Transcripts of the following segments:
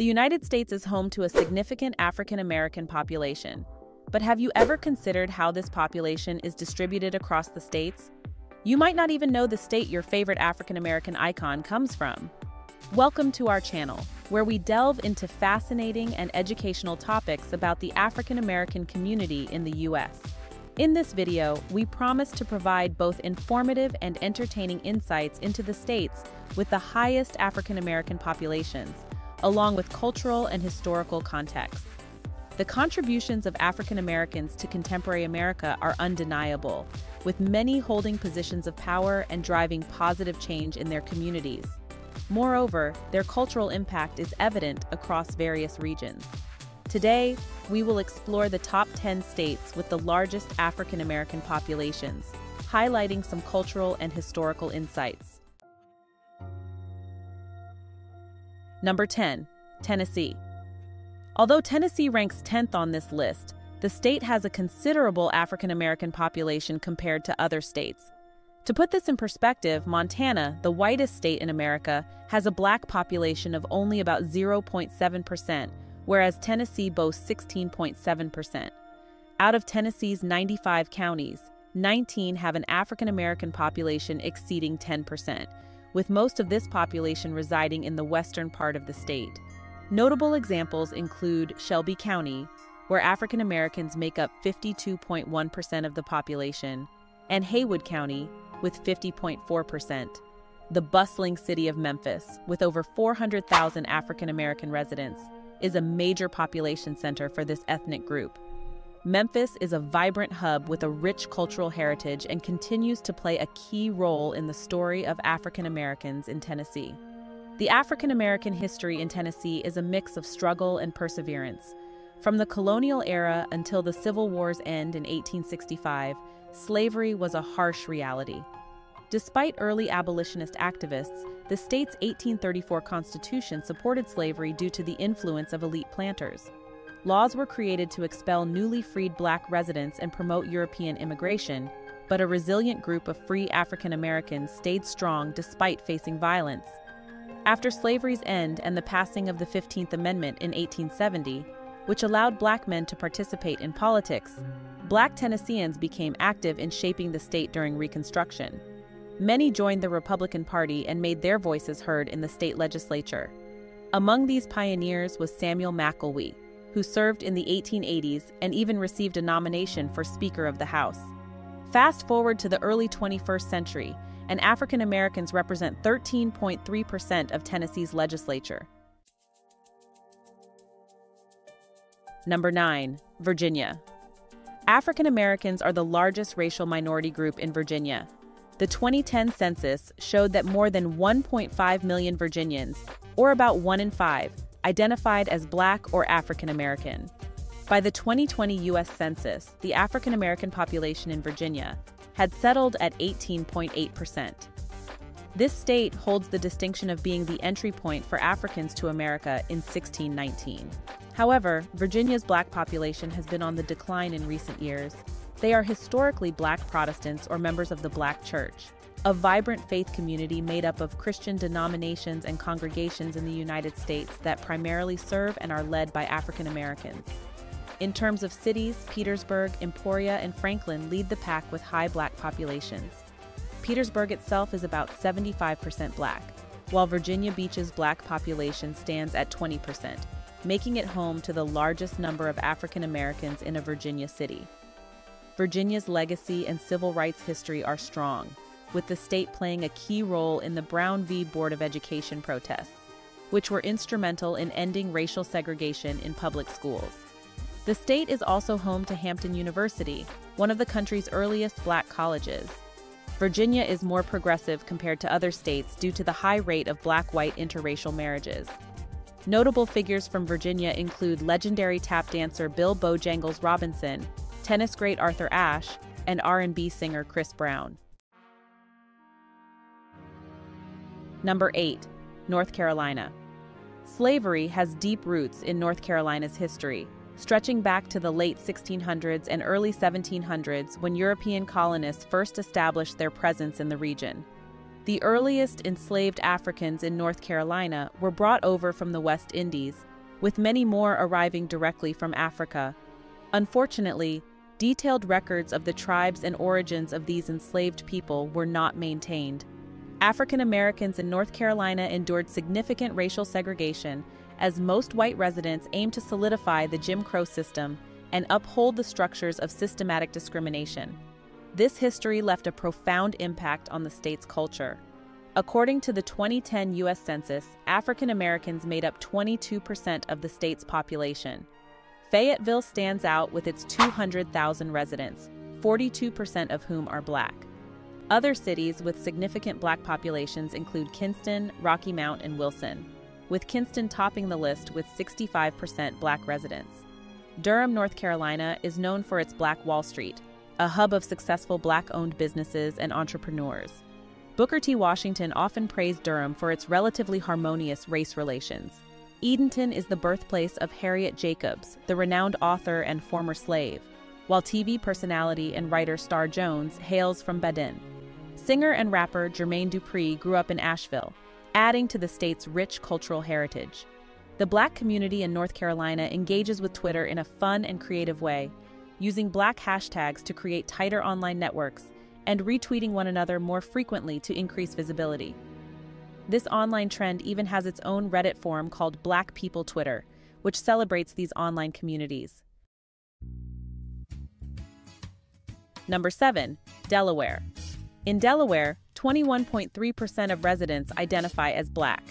The United States is home to a significant African American population. But have you ever considered how this population is distributed across the states? You might not even know the state your favorite African American icon comes from. Welcome to our channel, where we delve into fascinating and educational topics about the African American community in the U.S. In this video, we promise to provide both informative and entertaining insights into the states with the highest African American populations, along with cultural and historical contexts. The contributions of African Americans to contemporary America are undeniable, with many holding positions of power and driving positive change in their communities. Moreover, their cultural impact is evident across various regions. Today, we will explore the top 10 states with the largest African American populations, highlighting some cultural and historical insights. Number 10. Tennessee. Although Tennessee ranks 10th on this list, the state has a considerable African American population compared to other states. To put this in perspective, Montana, the whitest state in America, has a black population of only about 0.7%, whereas Tennessee boasts 16.7%. Out of Tennessee's 95 counties, 19 have an African American population exceeding 10%, with most of this population residing in the western part of the state. Notable examples include Shelby County, where African Americans make up 52.1% of the population, and Haywood County, with 50.4%. The bustling city of Memphis, with over 400,000 African American residents, is a major population center for this ethnic group. Memphis is a vibrant hub with a rich cultural heritage and continues to play a key role in the story of African Americans in Tennessee. The African American history in Tennessee is a mix of struggle and perseverance. From the colonial era until the Civil War's end in 1865, slavery was a harsh reality. Despite early abolitionist activists, the state's 1834 Constitution supported slavery due to the influence of elite planters. Laws were created to expel newly freed black residents and promote European immigration, but a resilient group of free African Americans stayed strong despite facing violence. After slavery's end and the passing of the 15th Amendment in 1870, which allowed black men to participate in politics, black Tennesseans became active in shaping the state during Reconstruction. Many joined the Republican Party and made their voices heard in the state legislature. Among these pioneers was Samuel McElwee, who served in the 1880s and even received a nomination for Speaker of the House. Fast forward to the early 21st century, and African Americans represent 13.3% of Tennessee's legislature. Number 9. Virginia. African Americans are the largest racial minority group in Virginia. The 2010 census showed that more than 1.5 million Virginians, or about 1 in 5, identified as Black or African American. By the 2020 U.S. Census, the African American population in Virginia had settled at 18.8%. This state holds the distinction of being the entry point for Africans to America in 1619. However, Virginia's black population has been on the decline in recent years. They are historically black Protestants or members of the Black Church, a vibrant faith community made up of Christian denominations and congregations in the United States that primarily serve and are led by African Americans. In terms of cities, Petersburg, Emporia, and Franklin lead the pack with high black populations. Petersburg itself is about 75% black, while Virginia Beach's black population stands at 20%, making it home to the largest number of African Americans in a Virginia city. Virginia's legacy and civil rights history are strong, with the state playing a key role in the Brown v. Board of Education protests, which were instrumental in ending racial segregation in public schools. The state is also home to Hampton University, one of the country's earliest black colleges. Virginia is more progressive compared to other states due to the high rate of black-white interracial marriages. Notable figures from Virginia include legendary tap dancer Bill Bojangles Robinson, tennis great Arthur Ashe, and R&B singer Chris Brown. Number 8. North Carolina. Slavery has deep roots in North Carolina's history, stretching back to the late 1600s and early 1700s when European colonists first established their presence in the region. The earliest enslaved Africans in North Carolina were brought over from the West Indies, with many more arriving directly from Africa. Unfortunately, detailed records of the tribes and origins of these enslaved people were not maintained. African Americans in North Carolina endured significant racial segregation as most white residents aimed to solidify the Jim Crow system and uphold the structures of systematic discrimination. This history left a profound impact on the state's culture. According to the 2010 U.S. Census, African Americans made up 22% of the state's population. Fayetteville stands out with its 200,000 residents, 42% of whom are black. Other cities with significant black populations include Kinston, Rocky Mount, and Wilson, with Kinston topping the list with 65% black residents. Durham, North Carolina is known for its Black Wall Street, a hub of successful black owned businesses and entrepreneurs. Booker T. Washington often praised Durham for its relatively harmonious race relations. Edenton is the birthplace of Harriet Jacobs, the renowned author and former slave, while TV personality and writer Star Jones hails from Badin. Singer and rapper Jermaine Dupri grew up in Asheville, adding to the state's rich cultural heritage. The black community in North Carolina engages with Twitter in a fun and creative way, using black hashtags to create tighter online networks and retweeting one another more frequently to increase visibility. This online trend even has its own Reddit forum called Black People Twitter, which celebrates these online communities. Number 7. Delaware. In Delaware, 21.3% of residents identify as black.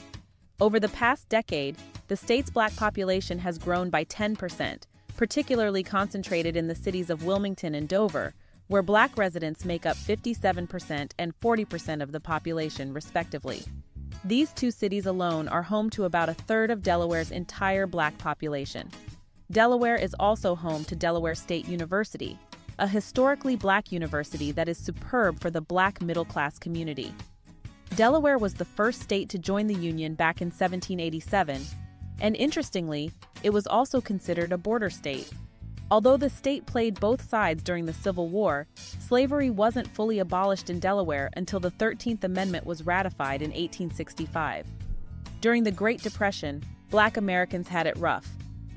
Over the past decade, the state's black population has grown by 10%, particularly concentrated in the cities of Wilmington and Dover, where black residents make up 57% and 40% of the population, respectively. These two cities alone are home to about a third of Delaware's entire black population. Delaware is also home to Delaware State University, a historically black university that is superb for the black middle class community. Delaware was the first state to join the Union back in 1787, and interestingly, it was also considered a border state. Although the state played both sides during the Civil War, slavery wasn't fully abolished in Delaware until the 13th Amendment was ratified in 1865. During the Great Depression, black Americans had it rough,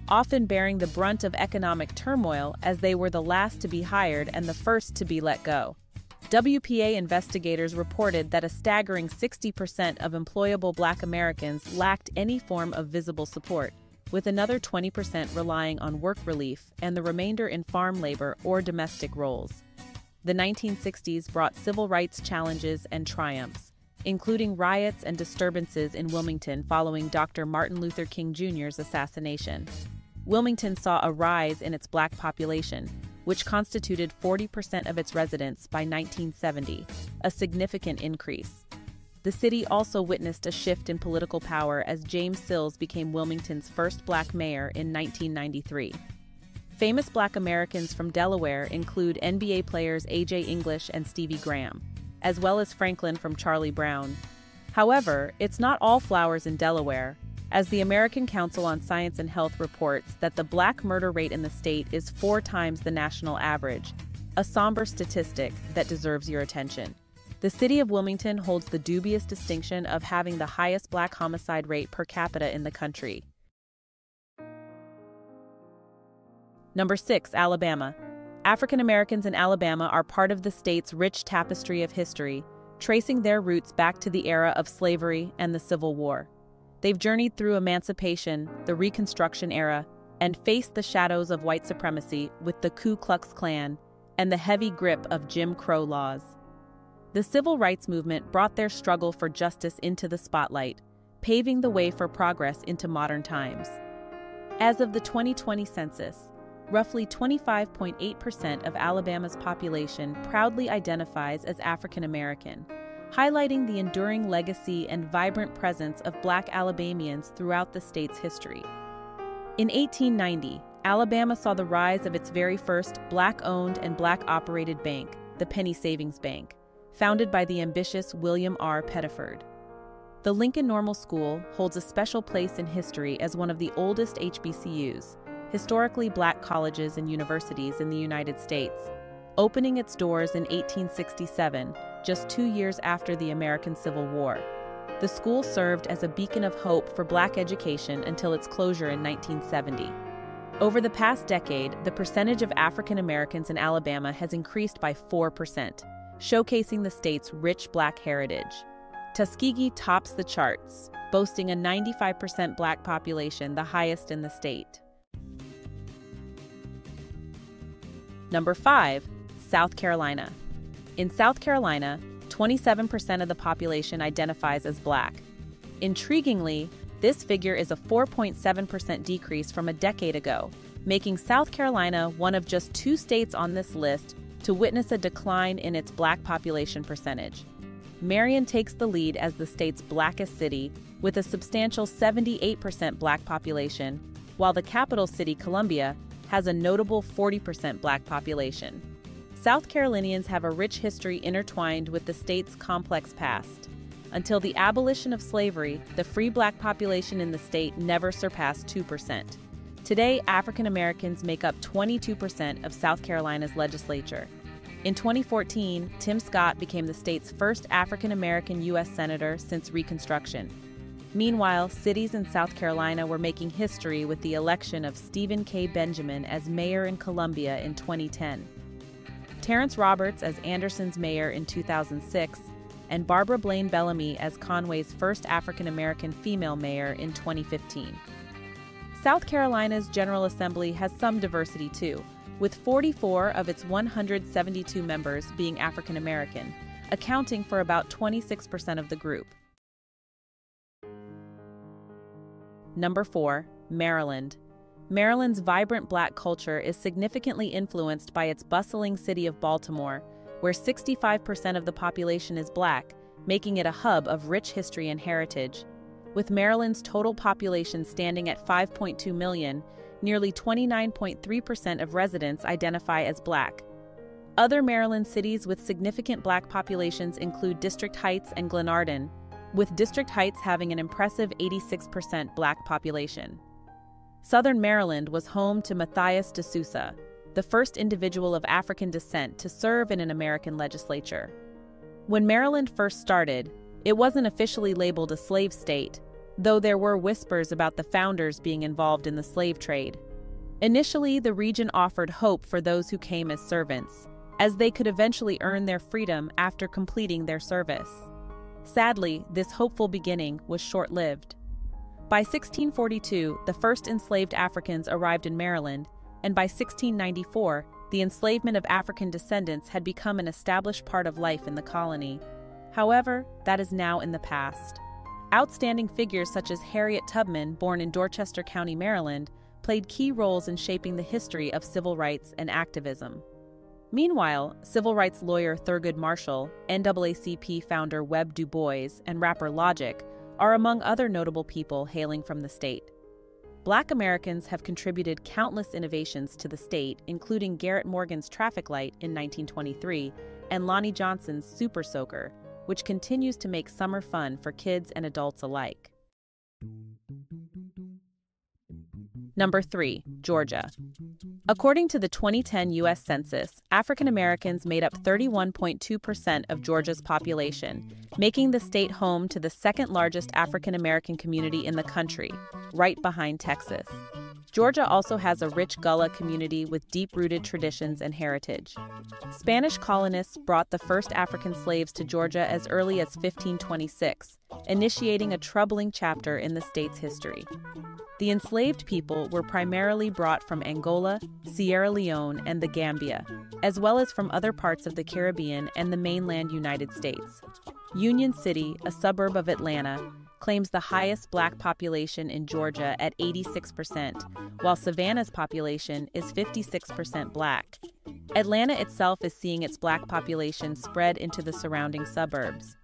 often bearing the brunt of economic turmoil as they were the last to be hired and the first to be let go. WPA investigators reported that a staggering 60% of employable black Americans lacked any form of visible support with another 20% relying on work relief and the remainder in farm labor or domestic roles. The 1960s brought civil rights challenges and triumphs, including riots and disturbances in Wilmington following Dr. Martin Luther King Jr.'s assassination. Wilmington saw a rise in its black population, which constituted 40% of its residents by 1970, a significant increase. The city also witnessed a shift in political power as James Sills became Wilmington's first black mayor in 1993. Famous black Americans from Delaware include NBA players A.J. English and Stevie Graham, as well as Franklin from Charlie Brown. However, it's not all flowers in Delaware, as the American Council on Science and Health reports that the black murder rate in the state is four times the national average, a somber statistic that deserves your attention. The city of Wilmington holds the dubious distinction of having the highest black homicide rate per capita in the country. Number 6. Alabama. African Americans in Alabama are part of the state's rich tapestry of history, tracing their roots back to the era of slavery and the Civil War. They've journeyed through emancipation, the Reconstruction era, and faced the shadows of white supremacy with the Ku Klux Klan and the heavy grip of Jim Crow laws. The civil rights movement brought their struggle for justice into the spotlight, paving the way for progress into modern times. As of the 2020 census, roughly 25.8% of Alabama's population proudly identifies as African American, highlighting the enduring legacy and vibrant presence of black Alabamians throughout the state's history. In 1890, Alabama saw the rise of its very first black owned and black operated bank, the Penny Savings Bank founded by the ambitious William R. Pettiford. The Lincoln Normal School holds a special place in history as one of the oldest HBCUs, historically black colleges and universities in the United States, opening its doors in 1867, just two years after the American Civil War. The school served as a beacon of hope for black education until its closure in 1970. Over the past decade, the percentage of African Americans in Alabama has increased by 4%, showcasing the state's rich black heritage. Tuskegee tops the charts, boasting a 95% black population, the highest in the state. Number 5. South Carolina. In South Carolina, 27% of the population identifies as black. Intriguingly, this figure is a 4.7% decrease from a decade ago, making South Carolina one of just two states on this list to witness a decline in its black population percentage. Marion takes the lead as the state's blackest city, with a substantial 78% black population, while the capital city, Columbia, has a notable 40% black population. South Carolinians have a rich history intertwined with the state's complex past. Until the abolition of slavery, the free black population in the state never surpassed 2%. Today, African Americans make up 22% of South Carolina's legislature, in 2014, Tim Scott became the state's first African American U.S. Senator since Reconstruction. Meanwhile, cities in South Carolina were making history with the election of Stephen K. Benjamin as mayor in Columbia in 2010. Terrence Roberts as Anderson's mayor in 2006, and Barbara Blain Bellamy as Conway's first African American female mayor in 2015. South Carolina's General Assembly has some diversity too with 44 of its 172 members being African American, accounting for about 26% of the group. Number 4. Maryland. Maryland's vibrant black culture is significantly influenced by its bustling city of Baltimore, where 65% of the population is black, making it a hub of rich history and heritage. With Maryland's total population standing at 5.2 million, nearly 29.3% of residents identify as black. Other Maryland cities with significant black populations include District Heights and Glenarden, with District Heights having an impressive 86% black population. Southern Maryland was home to Mathias de Sousa, the first individual of African descent to serve in an American legislature. When Maryland first started, it wasn't officially labeled a slave state, though there were whispers about the founders being involved in the slave trade. Initially, the region offered hope for those who came as servants, as they could eventually earn their freedom after completing their service. Sadly, this hopeful beginning was short lived. By 1642, the first enslaved Africans arrived in Maryland, and by 1694, the enslavement of African descendants had become an established part of life in the colony. However, that is now in the past. Outstanding figures such as Harriet Tubman, born in Dorchester County, Maryland, played key roles in shaping the history of civil rights and activism. Meanwhile, civil rights lawyer Thurgood Marshall, NAACP founder Webb Du Bois, and rapper Logic are among other notable people hailing from the state. Black Americans have contributed countless innovations to the state, including Garrett Morgan's traffic light in 1923 and Lonnie Johnson's Super Soaker, which continues to make summer fun for kids and adults alike. Number 3. Georgia. According to the 2010 U.S. Census, African Americans made up 31.2% of Georgia's population, making the state home to the second largest African American community in the country, right behind Texas. Georgia also has a rich Gullah community with deep rooted traditions and heritage. Spanish colonists brought the first African slaves to Georgia as early as 1526, initiating a troubling chapter in the state's history. The enslaved people were primarily brought from Angola, Sierra Leone, and the Gambia, as well as from other parts of the Caribbean and the mainland United States. Union City, a suburb of Atlanta, claims the highest black population in Georgia at 86%, while Savannah's population is 56% black. Atlanta itself is seeing its black population spread into the surrounding suburbs.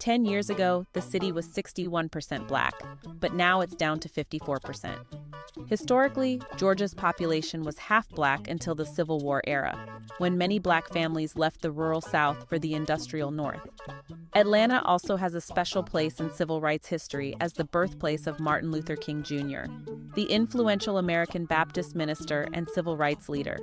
10 years ago, the city was 61% black, but now it's down to 54%. Historically, Georgia's population was half black until the Civil War era, when many black families left the rural South for the industrial North. Atlanta also has a special place in civil rights history as the birthplace of Martin Luther King Jr., the influential American Baptist minister and civil rights leader.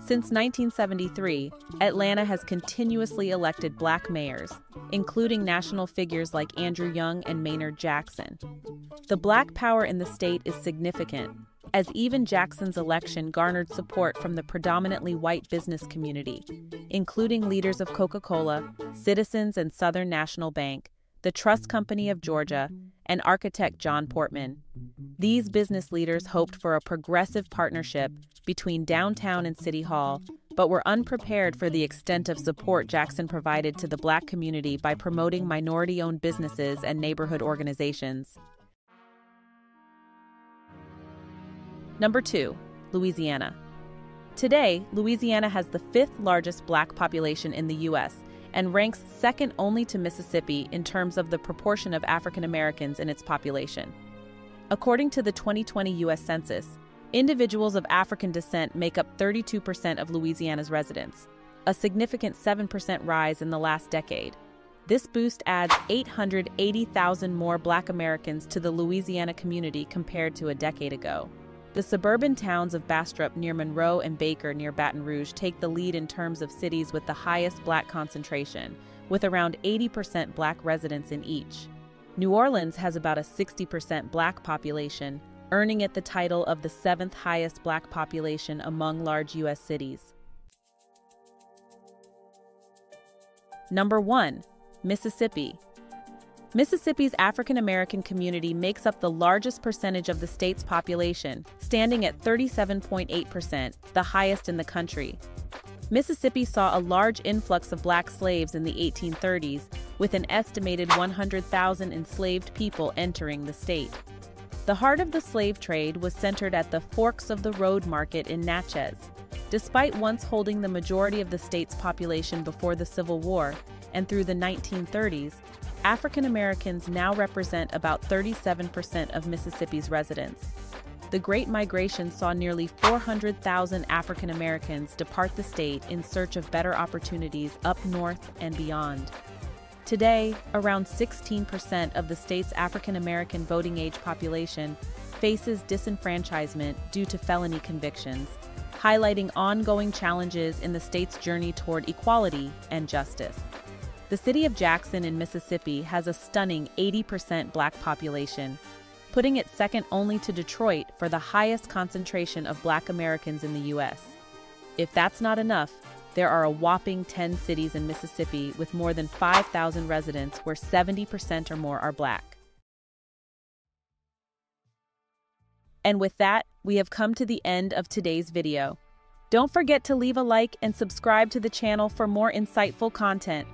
Since 1973, Atlanta has continuously elected black mayors, including national figures like Andrew Young and Maynard Jackson. The black power in the state is significant, as even Jackson's election garnered support from the predominantly white business community, including leaders of Coca Cola, Citizens and Southern National Bank, the Trust Company of Georgia, and architect John Portman. These business leaders hoped for a progressive partnership between downtown and City Hall, but were unprepared for the extent of support Jackson provided to the black community by promoting minority owned businesses and neighborhood organizations. Number 2. Louisiana. Today, Louisiana has the fifth largest black population in the U.S. and ranks second only to Mississippi in terms of the proportion of African Americans in its population. According to the 2020 U.S. Census, individuals of African descent make up 32% of Louisiana's residents, a significant 7% rise in the last decade. This boost adds 880,000 more black Americans to the Louisiana community compared to a decade ago. The suburban towns of Bastrop near Monroe and Baker near Baton Rouge take the lead in terms of cities with the highest black concentration, with around 80% black residents in each. New Orleans has about a 60% black population, earning it the title of the seventh highest black population among large U.S. cities. Number 1. Mississippi, Mississippi's African American community makes up the largest percentage of the state's population, standing at 37.8%, the highest in the country. Mississippi saw a large influx of black slaves in the 1830s, with an estimated 100,000 enslaved people entering the state. The heart of the slave trade was centered at the Forks of the Road market in Natchez. Despite once holding the majority of the state's population before the Civil War and through the 1930s, African Americans now represent about 37% of Mississippi's residents. The Great Migration saw nearly 400,000 African Americans depart the state in search of better opportunities up north and beyond. Today, around 16% of the state's African American voting age population faces disenfranchisement due to felony convictions, highlighting ongoing challenges in the state's journey toward equality and justice. The city of Jackson in Mississippi has a stunning 80% black population, putting it second only to Detroit for the highest concentration of black Americans in the U.S. If that's not enough, there are a whopping 10 cities in Mississippi with more than 5,000 residents where 70% or more are black. And with that, we have come to the end of today's video. Don't forget to leave a like and subscribe to the channel for more insightful content.